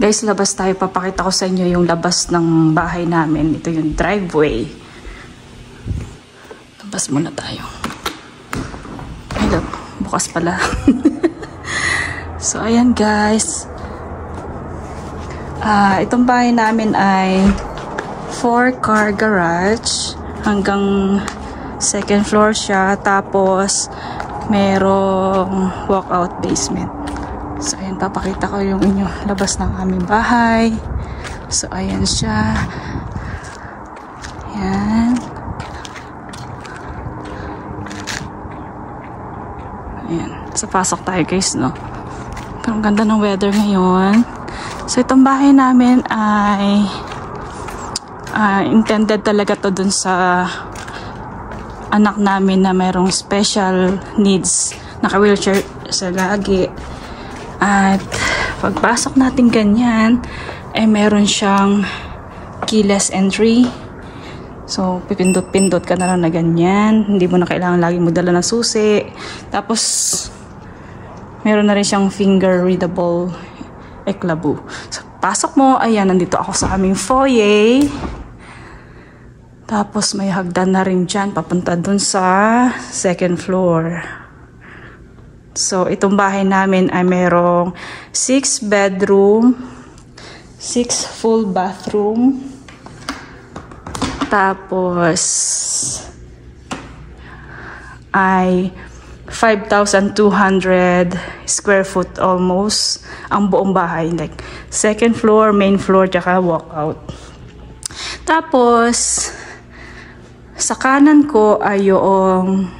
Guys, labas tayo. Papakita ko sa inyo yung labas ng bahay namin. Ito yung driveway. Labas muna tayo. Ay, bukas pala. so, ayan guys. Ah, itong bahay namin ay 4-car garage. Hanggang second floor siya. Tapos, merong walkout basement. Papakita ko yung inyo labas ng aming bahay. So, ayan siya. Ayan. Ayan. So, pasok tayo guys, no? Pero ang ganda ng weather ngayon. So, itong bahay namin ay uh, intended talaga to dun sa anak namin na mayroong special needs. Naka-wheelchair sa lagi. At pagpasok natin ganyan, ay meron siyang keyless entry. So, pipindot-pindot ka na lang na ganyan. Hindi mo na kailangan lagi mo dala ng susi. Tapos, meron na rin siyang finger readable eklabu. So, pasok mo, ayan, nandito ako sa aming foyer. Tapos, may hagdan na rin dyan, papunta dun sa second floor. So, itong bahay namin ay merong 6 bedroom, 6 full bathroom, tapos ay 5,200 square foot almost ang buong bahay. Like, second floor, main floor, tsaka walkout. Tapos, sa kanan ko ay yung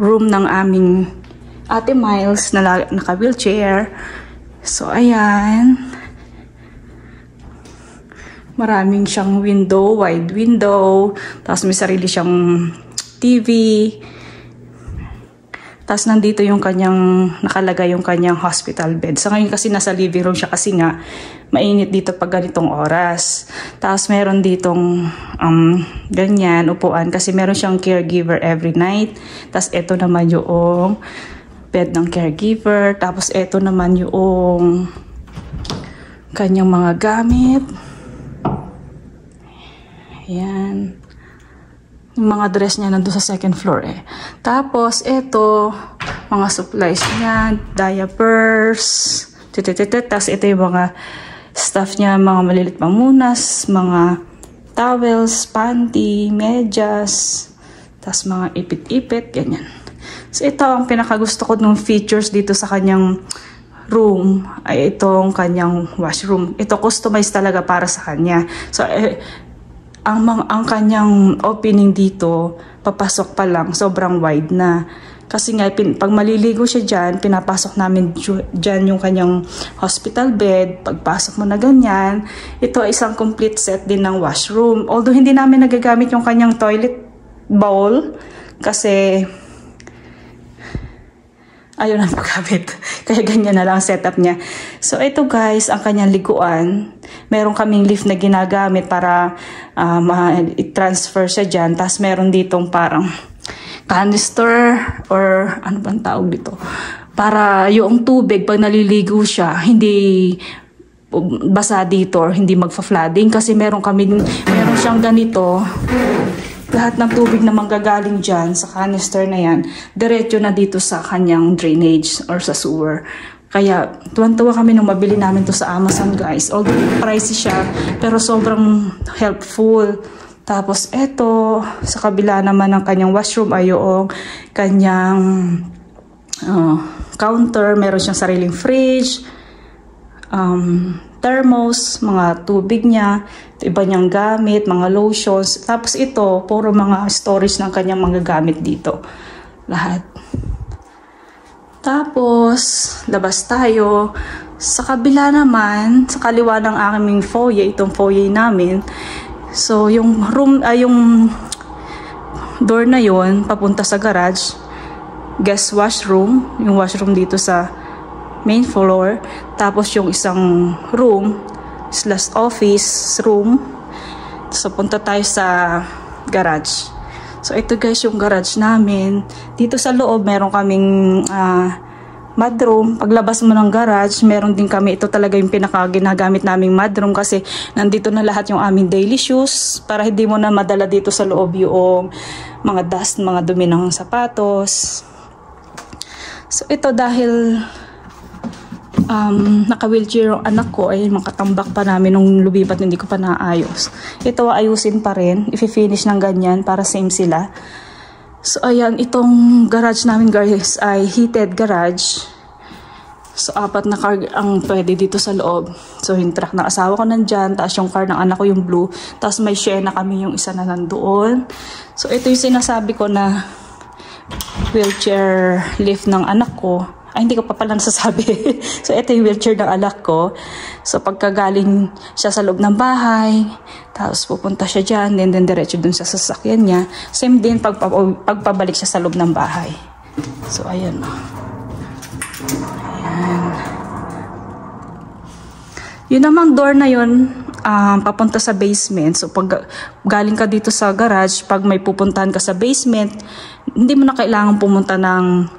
room ng aming Ate Miles na naka-wheelchair. So, ayan. Maraming siyang window, wide window. Tapos may sarili siyang TV. Tapos nandito yung kanyang, nakalagay yung kanyang hospital bed. Sa so, ngayon kasi nasa living room siya kasi nga mainit dito pag ganitong oras. Tapos meron ditong um, ganyan, upuan kasi meron siyang caregiver every night. Tapos ito naman yung bed ng caregiver. Tapos ito naman yung kanyang mga gamit. Ayan. Yung mga dress niya nandun sa second floor eh. Tapos ito, mga supplies niya, diapers, titititit. Tapos ito yung mga stuff niya, mga malilit mamunas, mga towels, panty, medyas, tapos mga ipit-ipit, ganyan. So, ito ang pinakagusto ko ng features dito sa kanyang room ay itong kanyang washroom. Ito customized talaga para sa kanya. So, eh, ang, ang kanyang opening dito, papasok pa lang, sobrang wide na. Kasi nga, pin, pag maliligo siya dyan, pinapasok namin dyan yung kanyang hospital bed. Pagpasok mo na ganyan, ito ay isang complete set din ng washroom. Although hindi namin nagagamit yung kanyang toilet bowl, kasi ayaw na magamit. Kaya ganyan na lang setup niya. So, ito guys, ang kanyang liguan. Meron kaming lift na ginagamit para uh, ma-transfer siya dyan. Tapos meron ditong parang canister or ano bang tawag dito? Para yung tubig, pag naliligo siya, hindi basa dito or hindi magfa-flooding kasi meron kaming meron siyang ganito lahat ng tubig na manggagaling dyan sa canister na yan, diretso na dito sa kanyang drainage or sa sewer. Kaya, tuwan-tuwa kami nung mabili namin to sa Amazon, guys. Although, pricey siya, pero sobrang helpful. Tapos, eto, sa kabila naman ng kanyang washroom ay yung kanyang uh, counter. Meron siyang sariling fridge, um, thermos, mga tubig niya, iba niyang gamit, mga lotions. Tapos ito, puro mga storage ng kanyang mga gamit dito. Lahat. Tapos, labas tayo. Sa kabila naman, sa kaliwa ng aming foyer, itong foyer namin, so yung room, ay uh, yung door na yon papunta sa garage, guest washroom, yung washroom dito sa main floor. Tapos yung isang room slash office room. So punta tayo sa garage. So ito guys yung garage namin. Dito sa loob meron kaming uh, mudroom. Paglabas mo ng garage, meron din kami. Ito talaga yung pinaka ginagamit naming mudroom kasi nandito na lahat yung aming daily shoes para hindi mo na madala dito sa loob yung mga dust, mga dumi ng sapatos. So ito dahil um, naka-wheelchair yung anak ko, ay makatambak pa namin nung lubibat hindi ko pa naayos. Ito ayusin pa rin, i-finish ng ganyan para same sila. So ayan, itong garage namin guys ay heated garage. So apat na car ang pwede dito sa loob. So yung truck ng asawa ko nandyan, tapos yung car ng anak ko yung blue, tapos may share na kami yung isa na nandoon. So ito yung sinasabi ko na wheelchair lift ng anak ko. Ay, hindi ko pa pala nasasabi. so, ito yung wheelchair ng anak ko. So, pagkagaling siya sa loob ng bahay, tapos pupunta siya dyan, then, then diretso dun sa sasakyan niya. Same din pag, pagpabalik siya sa loob ng bahay. So, ayan. Ayan. Yun namang door na yun, um, papunta sa basement. So, pag galing ka dito sa garage, pag may pupuntahan ka sa basement, hindi mo na kailangan pumunta ng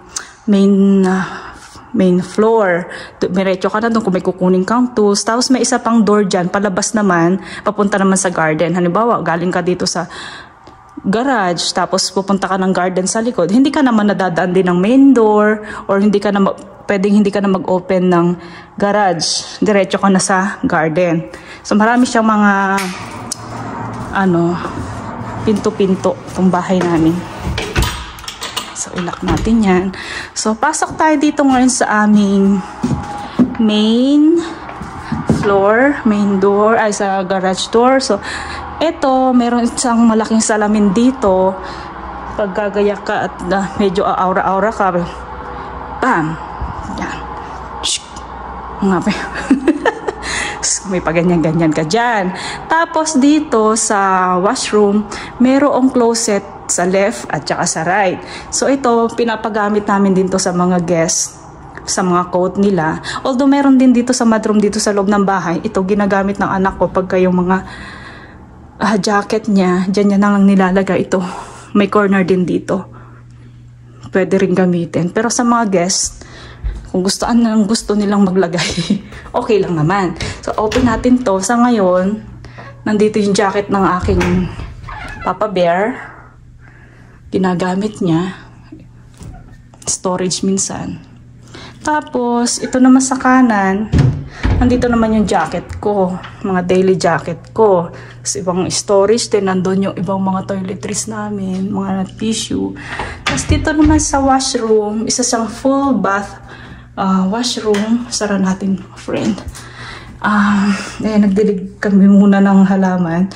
main uh, main floor. Diretso ka na doon kung may kukunin kang tools. Tapos may isa pang door dyan, palabas naman, papunta naman sa garden. Halimbawa, galing ka dito sa garage, tapos pupunta ka ng garden sa likod. Hindi ka naman nadadaan din ng main door or hindi ka na pwedeng hindi ka na mag-open ng garage. Diretso ka na sa garden. So marami siyang mga ano, pinto-pinto itong bahay namin. So, ilak natin yan. So, pasok tayo dito ngayon sa aming main floor, main door, ay sa garage door. So, ito, meron isang malaking salamin dito. Pag gagaya ka at uh, medyo aura-aura ka, bam! Yan. Shh! Nga pa. may paganyan-ganyan ka dyan. Tapos dito sa washroom, merong closet sa left at saka sa right. So ito, pinapagamit namin din to sa mga guests sa mga coat nila. Although meron din dito sa madroom dito sa loob ng bahay, ito ginagamit ng anak ko pagka yung mga uh, jacket niya, dyan niya nang nilalagay ito. May corner din dito. Pwede rin gamitin. Pero sa mga guests, kung gusto ang gusto nilang maglagay, okay lang naman. So open natin to. Sa ngayon, nandito yung jacket ng aking Papa Bear ginagamit niya. Storage minsan. Tapos, ito naman sa kanan, nandito naman yung jacket ko. Mga daily jacket ko. Tapos, ibang storage din. Nandun yung ibang mga toiletries namin. Mga tissue. Tapos, dito naman sa washroom, isa siyang full bath uh, washroom. Sara natin, friend. Um, eh, nagdilig kami muna ng halaman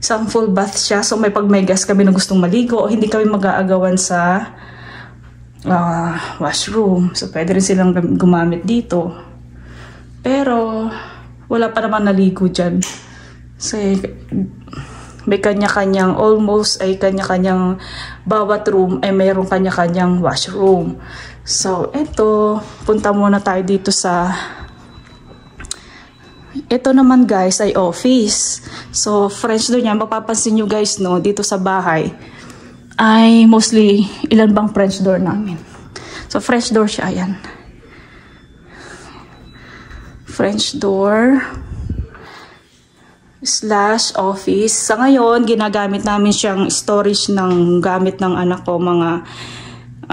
isang full bath siya. So may pag may gas kami na gustong maligo, hindi kami mag-aagawan sa uh, washroom. So pwede rin silang gumamit dito. Pero wala pa naman naligo dyan. So may kanya-kanyang almost ay kanya-kanyang bawat room ay mayroong kanya-kanyang washroom. So, eto, punta muna tayo dito sa ito naman guys ay office. So French door niya, mapapansin nyo guys no, dito sa bahay ay mostly ilan bang French door namin. So French door siya, ayan. French door slash office. Sa ngayon, ginagamit namin siyang storage ng gamit ng anak ko, mga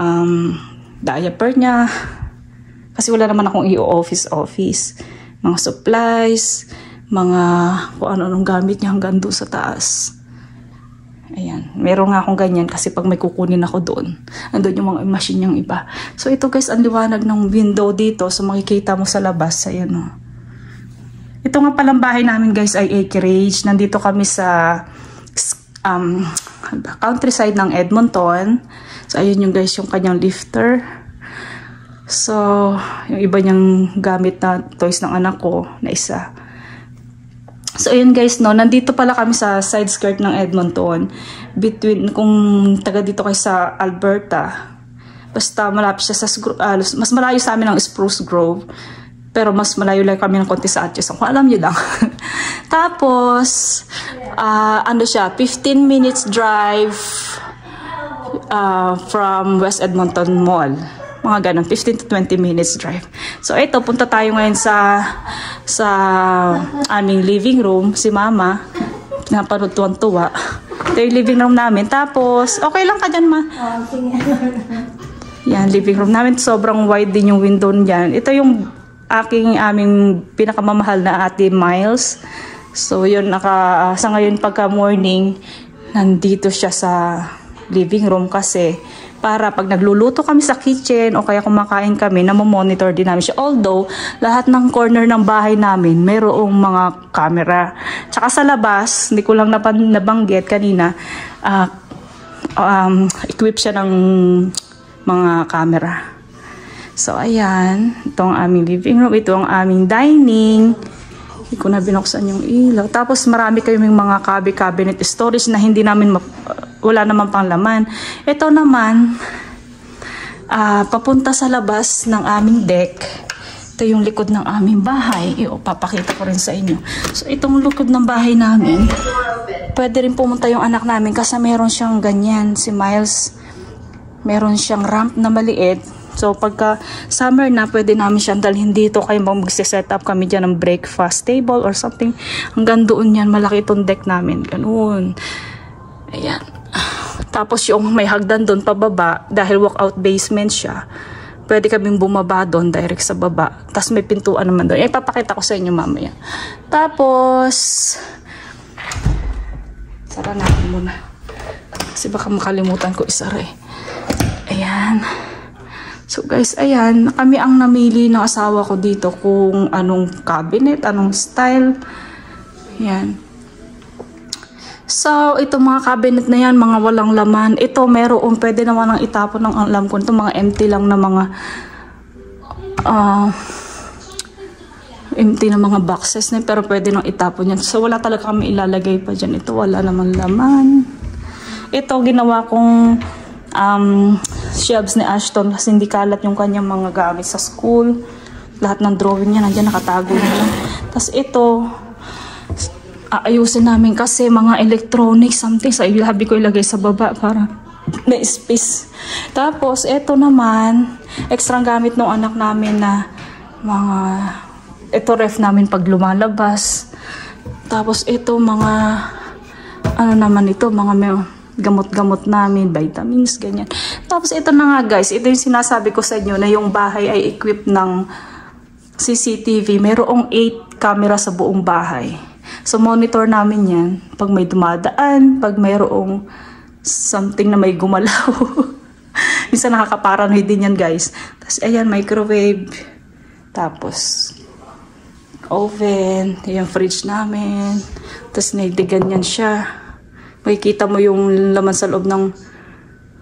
um, diaper niya. Kasi wala naman akong i-office office. office mga supplies, mga kung ano-anong gamit niya hanggang doon sa taas. Ayan, meron nga akong ganyan kasi pag may kukunin ako doon, andun yung mga machine niyang iba. So ito guys, ang liwanag ng window dito, so makikita mo sa labas, ayan o. Oh. Ito nga palang bahay namin guys ay acreage. Nandito kami sa um, countryside ng Edmonton. So ayun yung guys yung kanyang lifter. So, yung iba niyang gamit na toys ng anak ko na isa. So, ayun guys, no, nandito pala kami sa side skirt ng Edmonton. Between, kung taga dito kayo sa Alberta, basta malapit siya sa, uh, mas malayo sa amin ng Spruce Grove. Pero mas malayo lang kami ng konti sa Atchison. Kung alam niyo lang. Tapos, uh, ano siya, 15 minutes drive uh, from West Edmonton Mall. Mga ganun, 15 to 20 minutes drive. So ito, punta tayo ngayon sa sa aming living room, si mama. Napanood tuwan-tuwa. Ito yung living room namin. Tapos, okay lang ka dyan, ma. Yan, living room namin. Sobrang wide din yung window niyan. Ito yung aking aming pinakamamahal na ate Miles. So, yun, naka, sa ngayon pagka morning, nandito siya sa living room kasi para pag nagluluto kami sa kitchen o kaya kumakain kami, monitor din namin siya. Although, lahat ng corner ng bahay namin, mayroong mga camera. Tsaka sa labas, hindi ko lang nabanggit kanina, uh, um, equip siya ng mga camera. So, ayan. Ito ang aming living room. Ito ang aming dining. Hindi ko na binuksan yung ilaw. Tapos marami kayong mga cabi cabinet storage na hindi namin wala naman pang laman. Ito naman uh, papunta sa labas ng aming deck. Ito yung likod ng aming bahay. I, papakita ko rin sa inyo. So itong likod ng bahay namin, pwede rin pumunta yung anak namin kasi meron siyang ganyan si Miles. Meron siyang ramp na maliit So, pagka summer na, pwede namin siyang dalhin dito. Kaya mag-set up kami dyan ng breakfast table or something. Hanggang doon yan, malaki itong deck namin. Ganun. Ayan. Tapos yung may hagdan doon pababa, dahil walkout basement siya, pwede kaming bumaba doon direct sa baba. Tapos may pintuan naman doon. Ipapakita ko sa inyo mamaya. Tapos, sara natin muna. Kasi baka makalimutan ko isara eh. Ayan. So guys, ayan, kami ang namili ng asawa ko dito kung anong cabinet, anong style. Yan. So, ito mga cabinet na yan, mga walang laman. Ito, meron, pwede naman ang itapon ng alam ko. Ito, mga empty lang na mga uh, empty na mga boxes na pero pwede nang itapon yan. So, wala talaga kami ilalagay pa dyan. Ito, wala naman laman. Ito, ginawa kong um, shelves ni Ashton kasi hindi kalat yung kanyang mga gamit sa school. Lahat ng drawing niya nandiyan nakatago na lang. Tapos ito, aayusin namin kasi mga electronic something sa so, habi ko ilagay sa baba para may space. Tapos ito naman, extra gamit ng anak namin na mga ito ref namin pag lumalabas. Tapos ito mga ano naman ito, mga may gamot-gamot namin, vitamins, ganyan. Tapos ito na nga guys, ito yung sinasabi ko sa inyo na yung bahay ay equipped ng CCTV. Merong 8 camera sa buong bahay. So monitor namin yan pag may dumadaan, pag mayroong something na may gumalaw. Minsan nakakaparanoid din yan guys. Tapos ayan, microwave. Tapos oven, yung fridge namin. Tapos naidigan yan siya makikita mo yung laman sa loob ng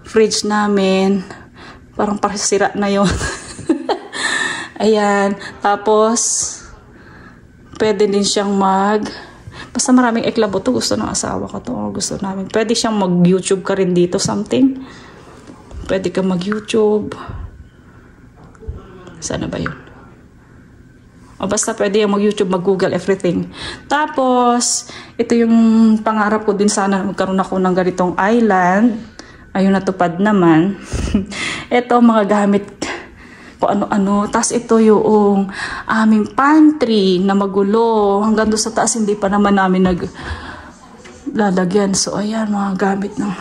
fridge namin. Parang sira na yon Ayan. Tapos, pwede din siyang mag... Basta maraming eklabo to. Gusto ng asawa ko to. Gusto namin. Pwede siyang mag-YouTube ka rin dito something. Pwede ka mag-YouTube. Sana ba yun? O basta pwede yung mag-YouTube, mag-Google, everything. Tapos, ito yung pangarap ko din sana magkaroon ako ng ganitong island. Ayun, natupad naman. ito, mga gamit kung ano-ano. Tapos ito yung aming pantry na magulo. Hanggang doon sa taas, hindi pa naman namin nag lalagyan. So, ayan, mga gamit ng...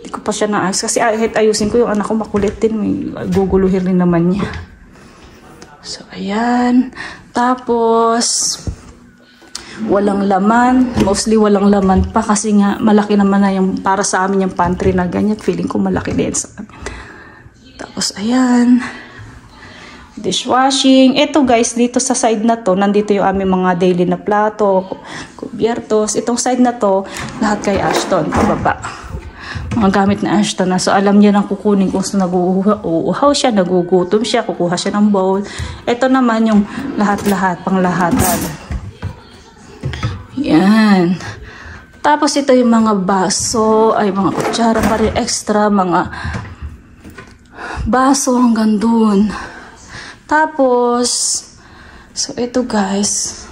Hindi ko pa siya naayos. Kasi kahit ayusin ko yung anak ko makulit din. May guguluhin rin naman niya. So, ayan. Tapos, walang laman. Mostly walang laman pa kasi nga malaki naman na yung para sa amin yung pantry na ganyan. Feeling ko malaki din sa amin. Tapos, ayan. Dishwashing. Ito guys, dito sa side na to, nandito yung aming mga daily na plato, kubyertos. Itong side na to, lahat kay Ashton, pababa mga gamit na Ashton na. So, alam niya nang kukunin kung saan nag-uuhaw siya, nagugutom siya, kukuha siya ng bowl. Ito naman yung lahat-lahat, pang lahatan. Yan. Tapos ito yung mga baso, ay mga kutsara pa rin extra, mga baso hanggang dun. Tapos, so ito guys,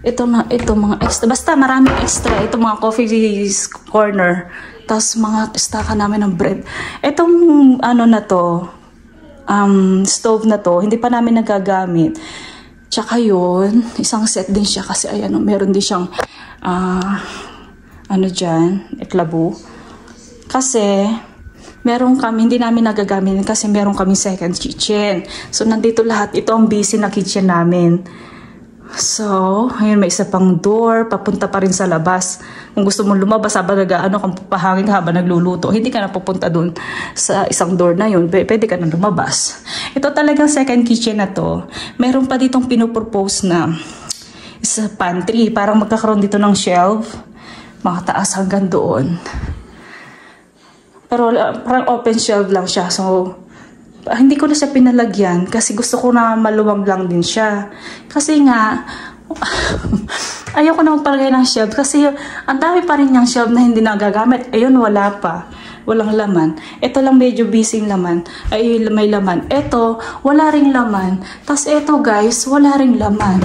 ito na, ito mga extra, basta maraming extra, ito mga coffee corner. Tapos mga staka namin ng bread. Itong ano na to, um, stove na to, hindi pa namin nagagamit. Tsaka yun, isang set din siya kasi ayan, meron din siyang uh, ano dyan, eklabo. Kasi, meron kami, hindi namin nagagamit kasi meron kami second kitchen. So, nandito lahat. Ito ang busy na kitchen namin. So, ayun, may isa pang door, papunta pa rin sa labas. Kung gusto mo lumabas, habang nag, ano, kung papahangin ka habang nagluluto, hindi ka na pupunta dun sa isang door na yun, pwede ka na lumabas. Ito talagang second kitchen na to. Meron pa ditong pinopropose na sa pantry, parang magkakaroon dito ng shelf, mga taas hanggang doon. Pero parang open shelf lang siya, so hindi ko na siya pinalagyan kasi gusto ko na maluwag lang din siya. Kasi nga, ayoko na magpalagay ng shelf kasi ang dami pa rin yung shelf na hindi nagagamit. Ayun, wala pa. Walang laman. Ito lang medyo busy laman. Ay, may laman. Ito, wala ring laman. Tapos ito guys, wala ring laman.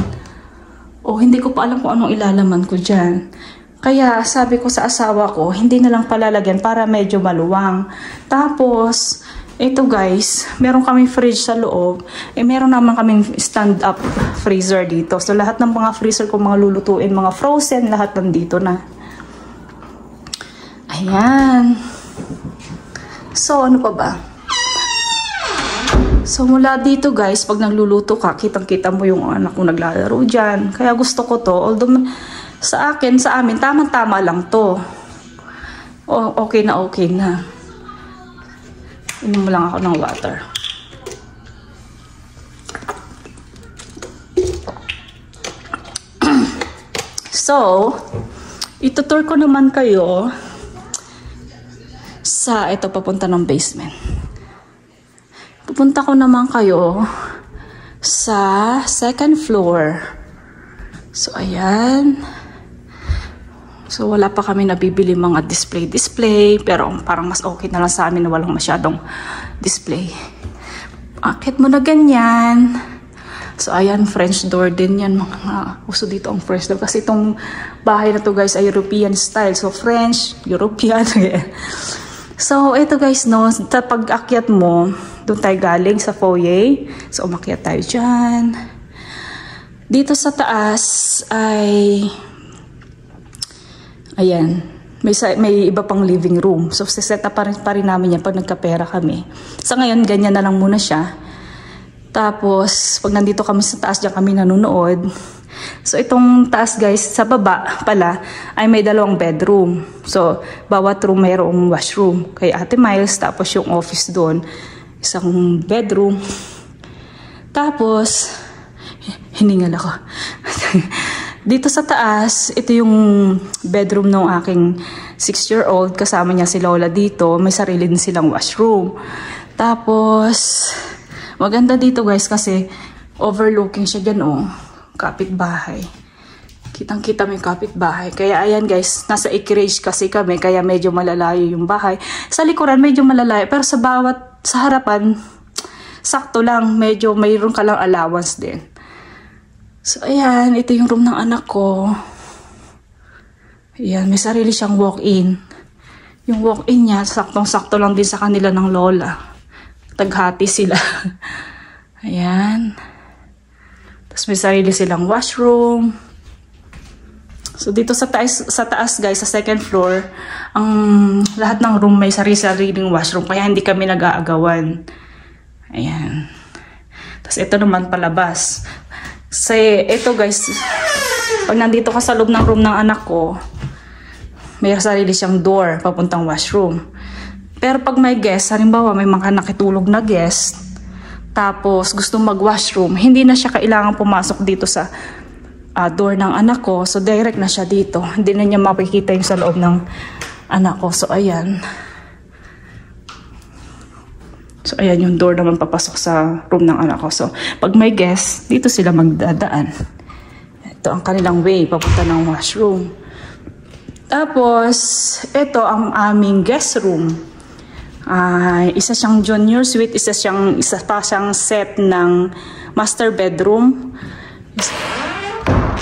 O, oh, hindi ko pa alam kung anong ilalaman ko dyan. Kaya sabi ko sa asawa ko, hindi na lang palalagyan para medyo maluwang. Tapos, ito guys, meron kaming fridge sa loob. Eh, meron naman kaming stand-up freezer dito. So, lahat ng mga freezer ko, mga lulutuin, mga frozen, lahat nandito na. Ayan. So, ano pa ba? So, mula dito guys, pag nagluluto ka, kitang-kita mo yung anak ko naglalaro dyan. Kaya gusto ko to. Although, sa akin, sa amin, tama-tama lang to. O, okay na okay na. Inom lang ako ng water. so, itutur ko naman kayo sa ito papunta ng basement. Pupunta ko naman kayo sa second floor. So, ayan. So wala pa kami nabibili mga display-display pero parang mas okay na lang sa amin na walang masyadong display. Akit mo na ganyan. So ayan, French door din yan. Mga uso dito ang French door. Kasi itong bahay na to guys ay European style. So French, European. so ito guys no, sa pag-akyat mo, doon tayo galing sa foyer. So umakyat tayo dyan. Dito sa taas ay Ayan. May, may iba pang living room. So, set up pa rin, pa rin namin yan pag nagkapera kami. Sa ngayon, ganyan na lang muna siya. Tapos, pag nandito kami sa taas, diyan kami nanonood. So, itong taas guys, sa baba pala, ay may dalawang bedroom. So, bawat room mayroong washroom. Kay Ate Miles, tapos yung office doon, isang bedroom. Tapos, hiningal ako. Dito sa taas, ito yung bedroom ng aking 6-year-old. Kasama niya si Lola dito. May sarili din silang washroom. Tapos, maganda dito guys kasi overlooking siya dyan oh. Kapit-bahay. Kitang-kita yung kapit-bahay. Kaya ayan guys, nasa acreage kasi kami. Kaya medyo malalayo yung bahay. Sa likuran medyo malalayo. Pero sa bawat, sa harapan, sakto lang. Medyo mayroon ka lang allowance din. So, ayan. Ito yung room ng anak ko. Ayan. May sarili siyang walk-in. Yung walk-in niya, saktong-sakto lang din sa kanila ng lola. Taghati sila. ayan. Tapos may sarili silang washroom. So, dito sa taas, sa taas guys, sa second floor, ang lahat ng room may sarili-sariling washroom. Kaya hindi kami nag-aagawan. Ayan. Tapos ito naman palabas. Kasi ito guys, pag nandito ka sa loob ng room ng anak ko, may sarili siyang door papuntang washroom. Pero pag may guest, halimbawa may mga nakitulog na guest, tapos gusto mag-washroom, hindi na siya kailangan pumasok dito sa uh, door ng anak ko. So direct na siya dito. Hindi na niya makikita yung sa loob ng anak ko. So ayan. So, ayan yung door naman papasok sa room ng anak ko. So, pag may guest, dito sila magdadaan. Ito ang kanilang way, papunta ng washroom. Tapos, ito ang aming guest room. Uh, isa siyang junior suite, isa siyang isa pa siyang set ng master bedroom.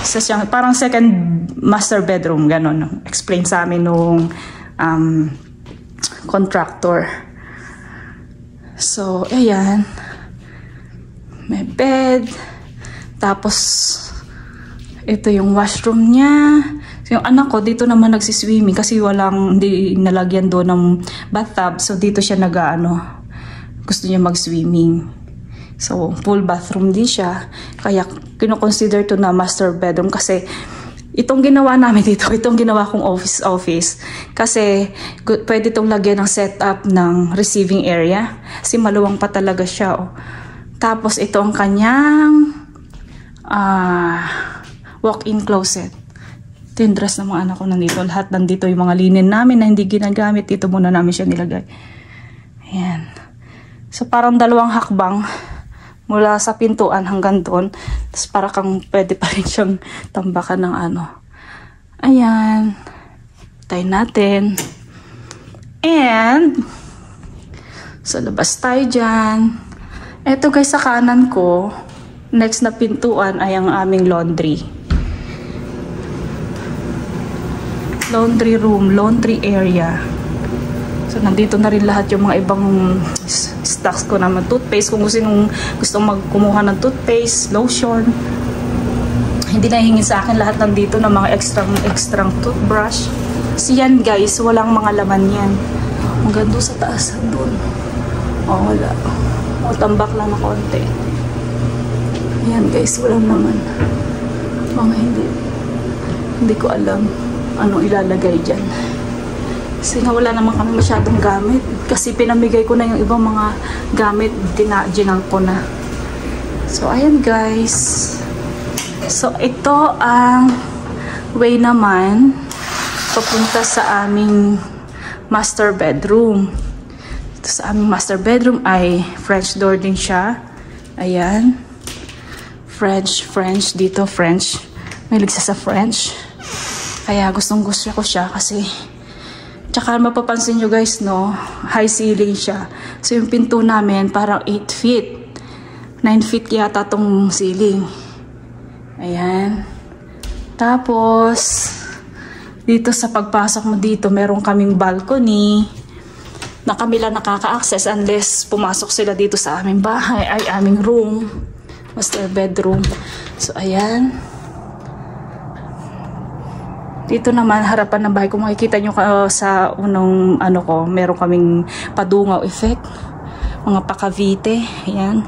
Isa siyang parang second master bedroom, ganun. Explain sa amin nung um, contractor. So, ayan. May bed. Tapos, ito yung washroom niya. So, yung anak ko, dito naman nagsiswimming kasi walang, hindi nalagyan doon ng bathtub. So, dito siya nag, ano, gusto niya mag-swimming. So, full bathroom din siya. Kaya, kinoconsider to na master bedroom kasi itong ginawa namin dito, itong ginawa kong office office kasi pwede itong lagyan ng setup ng receiving area. Kasi maluwang pa talaga siya oh. tapos ito ang kanyang uh, walk-in closet. Ito yung dress ng mga anak ko nandito. Lahat nandito yung mga linen namin na hindi ginagamit. Dito muna namin siya nilagay. Ayan. So parang dalawang hakbang mula sa pintuan hanggang doon. Tapos para kang pwede pa rin siyang tambakan ng ano. Ayan. Tayo natin. And, sa labas tayo dyan. Ito guys, sa kanan ko, next na pintuan ay ang aming laundry. Laundry room, laundry area. So, nandito na rin lahat yung mga ibang stocks ko naman. Toothpaste, kung gusto nung gusto magkumuha ng toothpaste, lotion. Hindi na hingin sa akin lahat nandito ng mga extra extra toothbrush. Kasi yan guys, walang mga laman yan. Ang ganda sa taas, doon. Oh, wala. O, oh, tambak lang na konti. Yan guys, walang naman. Mga hindi. Hindi ko alam anong ilalagay dyan. Kasi nga wala naman kami masyadong gamit. Kasi pinamigay ko na yung ibang mga gamit. Dinajinang ko na. So, ayan guys. So, ito ang way naman papunta sa aming master bedroom. Ito sa aming master bedroom ay French door din siya. Ayan. French, French. Dito, French. May ligsa sa French. Kaya gustong gusto ko siya kasi Tsaka mapapansin nyo guys, no, high ceiling siya. So yung pinto namin parang 8 feet. 9 feet yata tong ceiling. Ayan. Tapos, dito sa pagpasok mo dito, meron kaming balcony na kami lang nakaka-access unless pumasok sila dito sa aming bahay, ay aming room, master bedroom. So, ayan. Dito naman, harapan ng bahay, kung makikita nyo uh, sa unang ano ko, meron kaming padungaw effect. Mga pakavite. Ayan.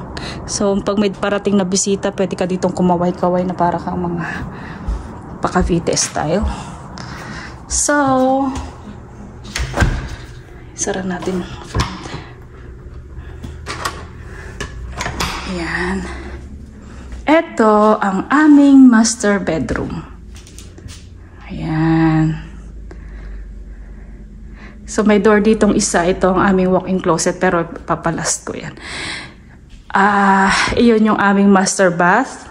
So, pag may parating na bisita, pwede ka ditong kumaway-kaway na para kang mga pakavite style. So, sara natin front. Ayan. Ito ang aming master bedroom. Ayan. So, may door ditong isa. Ito ang aming walk-in closet, pero papalast ko yan. Ah, uh, iyon yung aming master bath,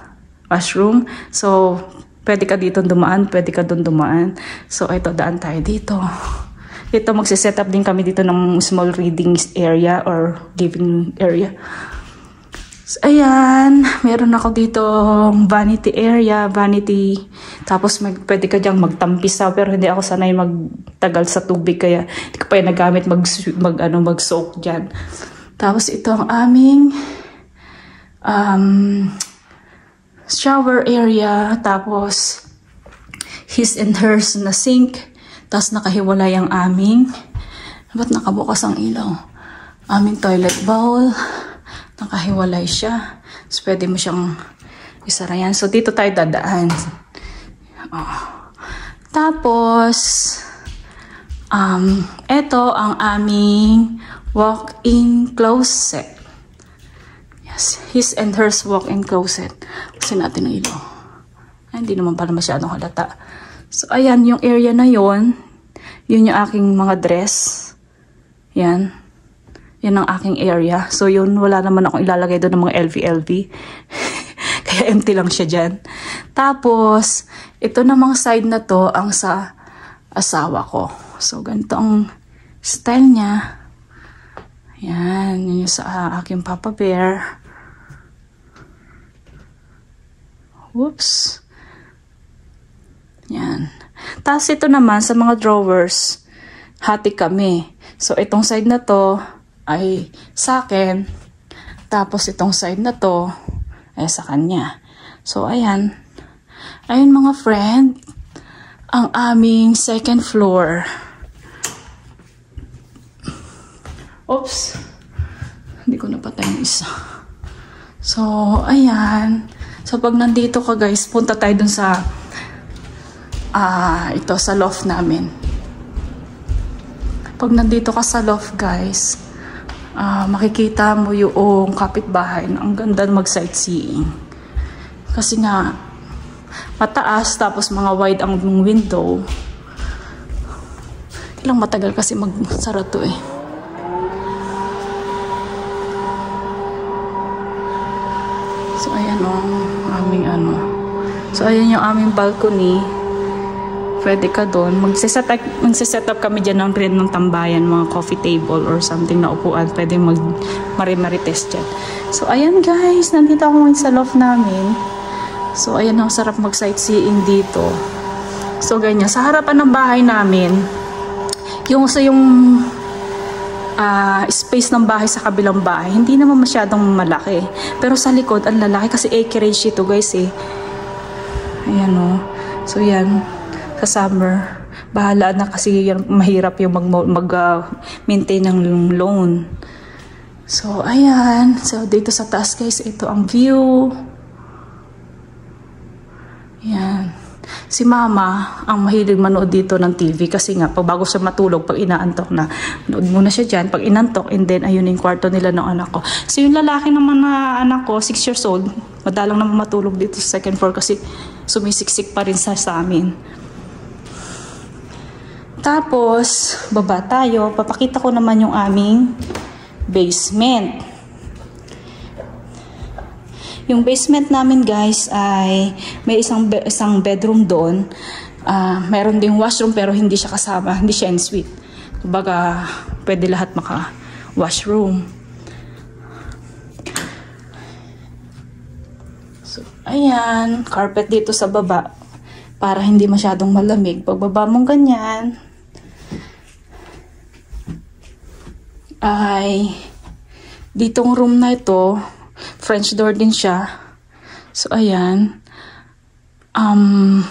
washroom. So, pwede ka dito dumaan, pwede ka doon dumaan. So, ito, daan tayo dito. Ito, magsiset up din kami dito ng small reading area or living area. So, ayan, meron ako dito vanity area, vanity. Tapos mag, pwede ka diyang magtampisaw pero hindi ako sanay magtagal sa tubig kaya hindi ko pa yung nagamit mag, mag, ano, mag-soak dyan. Tapos ito ang aming um, shower area. Tapos his and hers na sink. Tapos nakahiwalay ang aming ba't nakabukas ang ilaw? Aming toilet bowl nakahiwalay siya. So, pwede mo siyang isara yan. So, dito tayo dadaan. Oh. Tapos, um, ito ang aming walk-in closet. Yes, his and hers walk-in closet. Kasi natin ang ilaw. Ay, hindi naman pala masyadong halata. So, ayan, yung area na yon yun yung aking mga dress. Yan. Yan ang aking area. So yun, wala naman akong ilalagay doon ng mga LV-LV. Kaya empty lang siya dyan. Tapos, ito namang side na to ang sa asawa ko. So, ganito ang style niya. Yan, yun yung sa aking Papa Bear. Whoops. Yan. Tapos ito naman sa mga drawers, hati kami. So, itong side na to, ay sa akin. Tapos itong side na to eh, sa kanya. So, ayan. Ayun mga friend, ang aming second floor. Oops. Hindi ko napatay yung isa. So, ayan. So, pag nandito ka guys, punta tayo dun sa ah, uh, ito, sa loft namin. Pag nandito ka sa loft guys, uh, makikita mo yung kapitbahay na ang ganda mag-sightseeing. Kasi nga, mataas tapos mga wide ang window. Ilang matagal kasi magsara to eh. So ayan o, oh, aming ano. So ayan yung aming balcony. Pwede ka doon. Magsiset up, magsiset up kami dyan ng rin ng tambayan, mga coffee table or something na upuan. Pwede mag marimarites dyan. So ayan guys, nandito ako ngayon sa loft namin. So, ayan ang sarap mag-sightseeing dito. So, ganyan. Sa harapan ng bahay namin, yung sa yung uh, space ng bahay sa kabilang bahay, hindi naman masyadong malaki. Pero sa likod, ang lalaki kasi acreage ito guys eh. Ayan o. Oh. So, yan. Sa summer, bahala na kasi yan, mahirap yung mag-maintain mag, uh, ng loan. So, ayan. So, dito sa taas guys, ito ang view. Yan. Si mama, ang mahilig manood dito ng TV kasi nga, pag bago siya matulog, pag inaantok na, manood muna siya dyan. Pag inantok, and then ayun yung kwarto nila ng anak ko. So yung lalaki naman na anak ko, 6 years old, madalang naman matulog dito sa second floor kasi sumisiksik pa rin sa, sa amin. Tapos, baba tayo. Papakita ko naman yung aming basement. Yung basement namin guys ay may isang be isang bedroom doon. Uh, meron ding washroom pero hindi siya kasama, hindi siya en suite. Kumbaga, pwede lahat maka washroom. So, ayan, carpet dito sa baba para hindi masyadong malamig. Pagbaba mong ganyan, ay ditong room na ito, French door din siya. So, ayan. Um,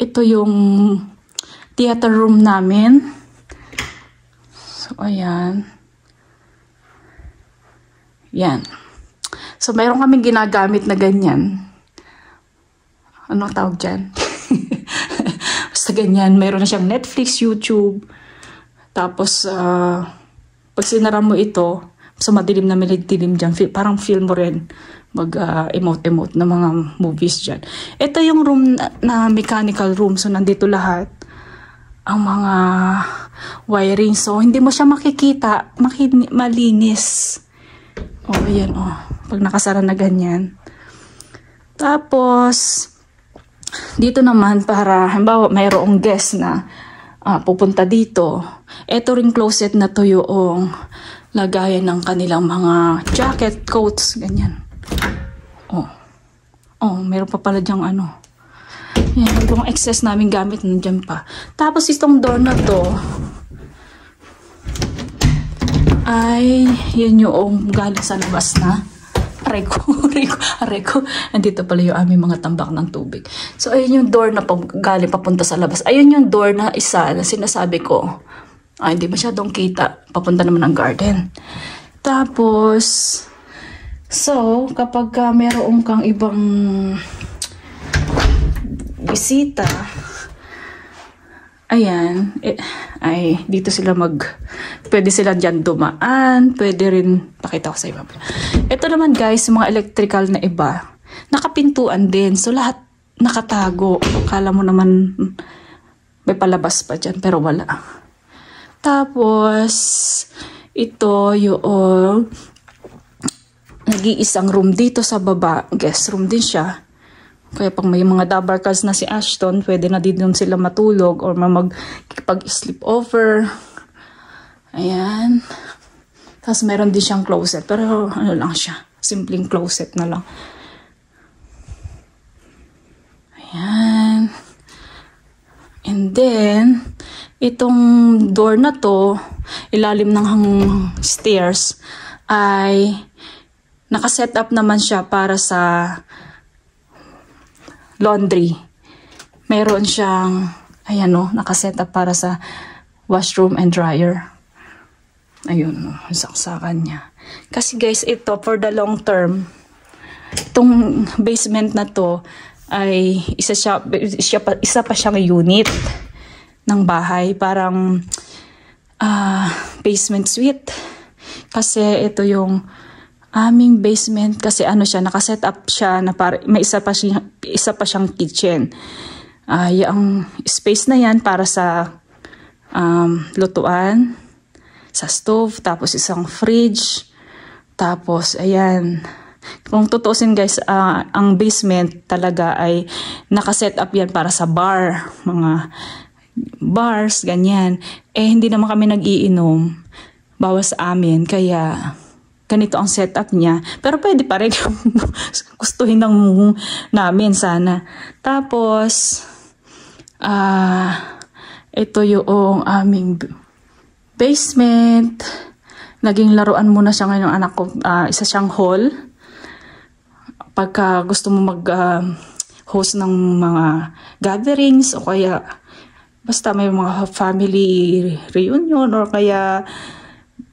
ito yung theater room namin. So, ayan. Yan. So, mayroon kaming ginagamit na ganyan. Anong tawag dyan? Basta ganyan. Mayroon na siyang Netflix, YouTube. Tapos, uh, pag sinara mo ito, sa madilim na dilim dyan, parang feel mo rin mag-emote-emote uh, na mga movies dyan. Ito yung room na, na mechanical room, so nandito lahat ang mga wiring. So, hindi mo siya makikita, makin malinis. O, oh, ayan, o. Oh, pag nakasara na ganyan. Tapos, dito naman para, halimbawa, mayroong guest na uh, pupunta dito. Ito ring closet na to yung lagayan ng kanilang mga jacket, coats, ganyan. Oh. Oh, meron pa pala dyang ano. Yan, yung excess namin gamit nandiyan pa. Tapos itong door na to, ay, yun yung galing sa labas na. Areko, areko, areko. Andito pala yung aming mga tambak ng tubig. So, ayun yung door na galing papunta sa labas. Ayun yung door na isa na sinasabi ko Ah, hindi masyadong kita. Papunta naman ng garden. Tapos, so, kapag uh, meron kang ibang bisita, ayan, eh, ay, dito sila mag, pwede sila dyan dumaan, pwede rin, pakita ko sa iba. Ito naman guys, mga electrical na iba, nakapintuan din, so lahat nakatago. Kala mo naman, may palabas pa dyan, pero wala. Tapos, ito yung nag-iisang room dito sa baba. Guest room din siya. Kaya pag may mga cards na si Ashton, pwede na din sila matulog or magkipag-sleep over. Ayan. Tapos meron din siyang closet. Pero ano lang siya. Simpleng closet na lang. Ayan. And then, itong door na to, ilalim ng stairs, ay nakaset up naman siya para sa laundry. Meron siyang, ayan o, nakaset up para sa washroom and dryer. Ayun, saksakan niya. Kasi guys, ito for the long term, itong basement na to ay isa siya, isa pa, isa pa siyang unit ng bahay. Parang uh, basement suite. Kasi ito yung aming basement kasi ano siya, nakaset up siya na para, may isa pa, siya, isa pa siyang kitchen. Uh, yung space na yan para sa um, lutuan, sa stove, tapos isang fridge, tapos ayan, kung tutusin guys, uh, ang basement talaga ay nakaset up yan para sa bar, mga bars, ganyan. Eh, hindi naman kami nag-iinom, bawas amin, kaya ganito ang setup niya. Pero pwede pa rin gustuhin ng namin sana. Tapos, ah, uh, ito yung aming basement. Naging laruan muna siya ngayon ng anak ko. Uh, isa siyang hall. Pagka gusto mo mag uh, host ng mga gatherings o kaya basta may mga family reunion or kaya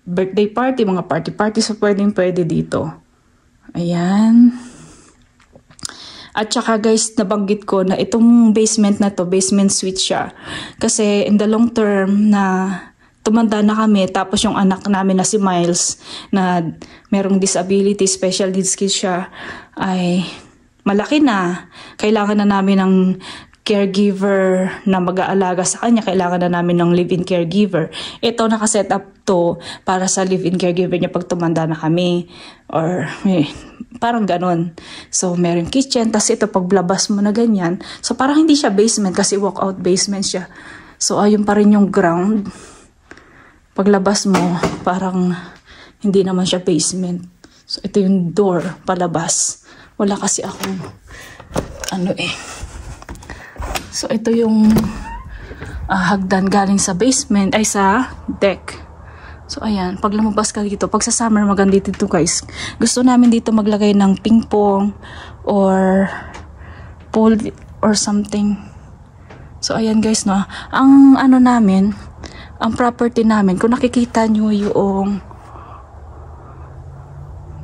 birthday party, mga party-party, so pwedeng pwede dito. Ayan. At saka guys, nabanggit ko na itong basement na to, basement suite siya. Kasi in the long term na tumanda na kami, tapos yung anak namin na si Miles na merong disability, special needs kid siya, ay malaki na. Kailangan na namin ng caregiver na mag-aalaga sa kanya, kailangan na namin ng live-in caregiver. Ito nakaset up to para sa live-in caregiver niya pag tumanda na kami. Or eh, parang ganun. So, meron kitchen, tapos ito paglabas mo na ganyan. So, parang hindi siya basement kasi walk-out basement siya. So, ayun pa rin yung ground. Paglabas mo, parang hindi naman siya basement. So, ito yung door palabas. Wala kasi akong ano eh So, ito yung uh, hagdan galing sa basement, ay sa deck. So, ayan. Pag lumabas ka dito, pag sa summer, maganda dito guys. Gusto namin dito maglagay ng ping pong or pool or something. So, ayan guys, no. Ang ano namin, ang property namin, kung nakikita nyo yung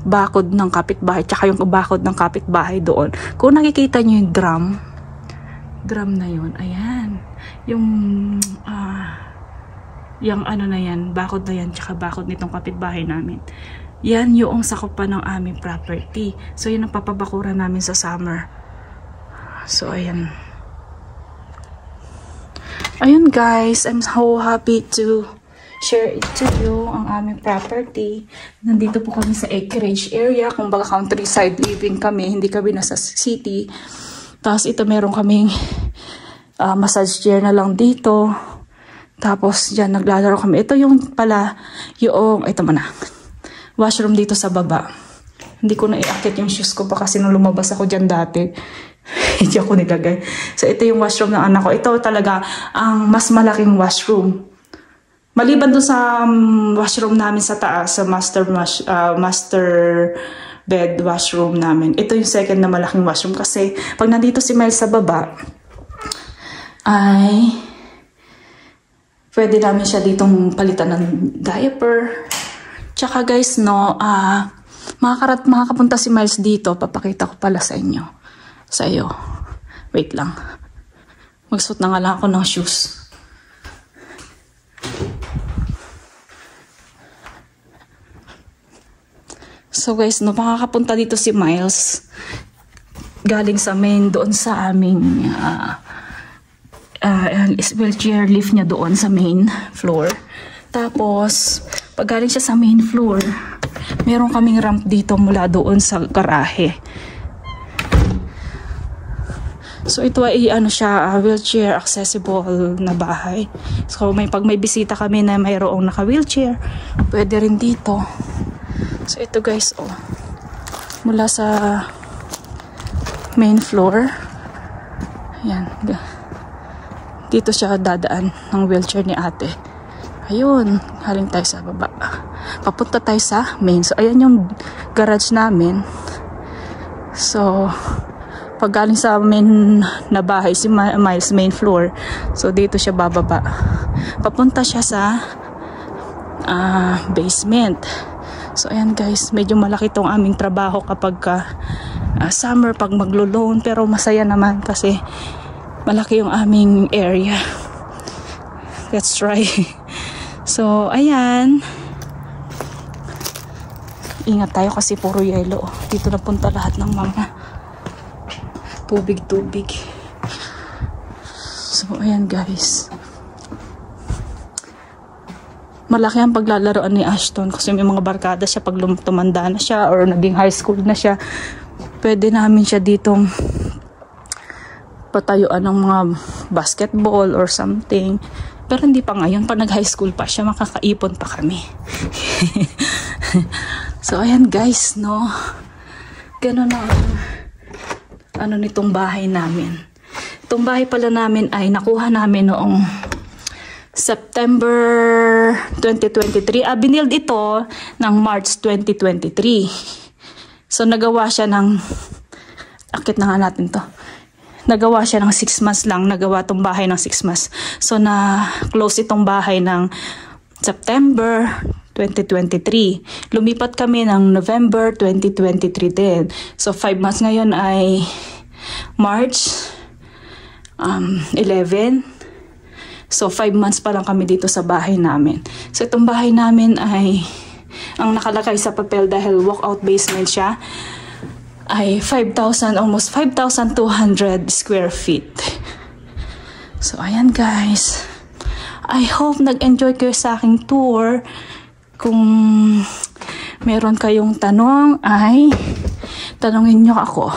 bakod ng kapitbahay, tsaka yung bakod ng kapitbahay doon. Kung nakikita nyo yung drum, gram na yun. Ayan. Yung, ah, uh, yung ano na yan, bakod na yan, tsaka bakod nitong kapitbahay namin. Yan yung sakupan ng aming property. So, yun ang papabakura namin sa summer. So, ayan. Ayun guys, I'm so happy to share it to you ang aming property. Nandito po kami sa acreage area, kung baga countryside living kami, hindi kami nasa city. Tapos ito meron kaming uh, massage chair na lang dito. Tapos dyan naglalaro kami. Ito yung pala yung, ito mo na, washroom dito sa baba. Hindi ko na iakit yung shoes ko pa kasi nung lumabas ako dyan dati. Hindi ako nilagay. So ito yung washroom ng anak ko. Ito talaga ang mas malaking washroom. Maliban doon sa um, washroom namin sa taas, sa master, uh, master bed washroom namin. Ito yung second na malaking washroom kasi pag nandito si Mel sa baba, ay pwede namin siya ditong palitan ng diaper. Tsaka guys, no, uh, makakarat, makakapunta si Miles dito. Papakita ko pala sa inyo. Sa iyo. Wait lang. Magsuot na nga lang ako ng shoes. So guys, no, makakapunta dito si Miles galing sa main doon sa aming uh, uh, wheelchair lift niya doon sa main floor. Tapos, pag galing siya sa main floor, meron kaming ramp dito mula doon sa garahe. So ito ay ano siya, uh, wheelchair accessible na bahay. So may pag may bisita kami na mayroong naka-wheelchair, pwede rin dito. So, ito guys, oh. Mula sa main floor. Ayan. Dito siya dadaan ng wheelchair ni ate. Ayun, haling tayo sa baba. Papunta tayo sa main. So, ayan yung garage namin. So, pag galing sa main na bahay, si Miles main floor, so dito siya bababa. Papunta siya sa uh, basement. So, ayan guys, medyo malaki tong aming trabaho kapag ka, uh, summer pag maglo-loan. Pero masaya naman kasi malaki yung aming area. Let's try. So, ayan. Ingat tayo kasi puro yelo. Dito na punta lahat ng mga tubig-tubig. So, ayan guys. Malaki ang paglalaroan ni Ashton kasi may mga barkada siya pag tumanda na siya or naging high school na siya. Pwede namin siya ditong patayuan ng mga basketball or something. Pero hindi pa ngayon, pag nag-high school pa siya, makakaipon pa kami. so, ayan guys, no. Ganun na ano nitong bahay namin. Itong bahay pala namin ay nakuha namin noong September 2023. Ah, binild ito ng March 2023. So, nagawa siya ng... Akit na nga natin to nagawa siya ng 6 months lang, nagawa tong bahay ng 6 months. So na close itong bahay ng September 2023. Lumipat kami ng November 2023 din. So 5 months ngayon ay March um, 11. So 5 months pa lang kami dito sa bahay namin. So itong bahay namin ay ang nakalagay sa papel dahil walkout basement siya ay 5,000, almost 5,200 square feet. So, ayan guys. I hope nag-enjoy kayo sa aking tour. Kung meron kayong tanong ay tanongin nyo ako.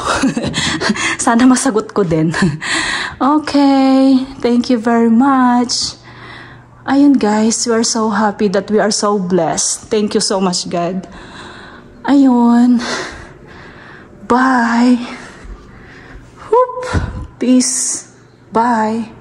Sana masagot ko din. okay. Thank you very much. Ayun guys, we are so happy that we are so blessed. Thank you so much God. Ayun. Bye. Whoop. Peace. Bye.